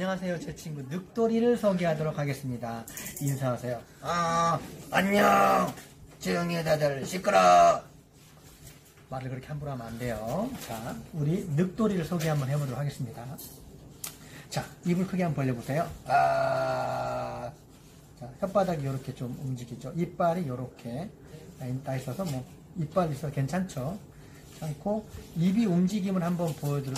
안녕하세요. 제 친구 늑돌이를 소개하도록 하겠습니다. 인사하세요. 아, 안녕. 조용히 다들 시끄러. 말을 그렇게 함부로 하면 안 돼요. 자, 우리 늑돌이를 소개 한번 해보도록 하겠습니다. 자, 입을 크게 한번 벌려보세요. 아, 자, 혓바닥이 이렇게 좀 움직이죠. 이빨이 이렇게 나 있어서 뭐 이빨 있어 서 괜찮죠. 않고 입이 움직임을 한번 보여드릴,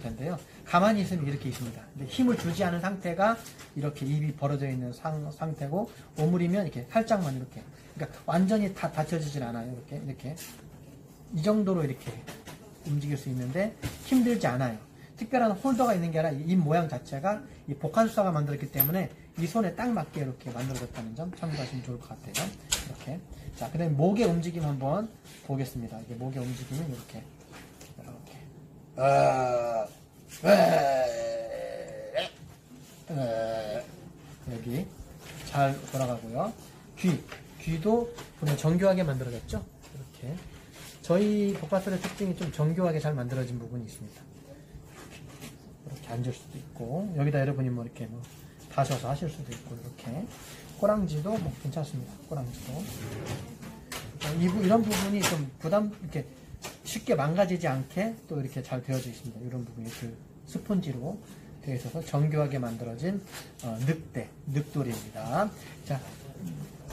텐데요. 가만히 있으면 이렇게 있습니다. 힘을 주지 않은 상태가 이렇게 입이 벌어져 있는 상, 상태고 오므리면 이렇게 살짝만 이렇게 그러니까 완전히 다 닫혀지질 않아요. 이렇게 이렇게 이 정도로 이렇게 움직일 수 있는데 힘들지 않아요. 특별한 홀더가 있는 게 아니라 입 모양 자체가 이 복한수사가 만들었기 때문에 이 손에 딱 맞게 이렇게 만들어졌다는 점 참고하시면 좋을 것 같아요. 이렇게. 자, 그 다음에 목의 움직임 한번 보겠습니다. 이게 목의 움직임은 이렇게. 이렇게. 아, 여기 잘 돌아가고요. 귀. 귀도 보면 정교하게 만들어졌죠? 이렇게. 저희 복합술의 특징이 좀 정교하게 잘 만들어진 부분이 있습니다. 이렇게 앉을 수도 있고, 여기다 여러분이 뭐 이렇게 뭐 다셔서 하실 수도 있고, 이렇게. 꼬랑지도 뭐 괜찮습니다. 꼬랑지도. 어, 이 이런 부분이 좀 부담, 이렇게 쉽게 망가지지 않게 또 이렇게 잘 되어져 있습니다. 이런 부분이 그 스폰지로 되어 있어서 정교하게 만들어진 어, 늑대, 늑돌입니다. 자,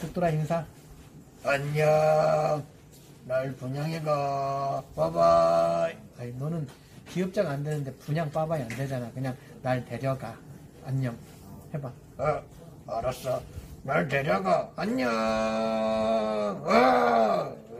늑돌아 인사. 안녕. 날 분양해가. 바이바이. 아이, 너는 기업자가 안 되는데 분양 빠바이 안 되잖아. 그냥 날 데려가. 안녕. 해봐. 어, 알았어. 날 데려가. 안녕. 음.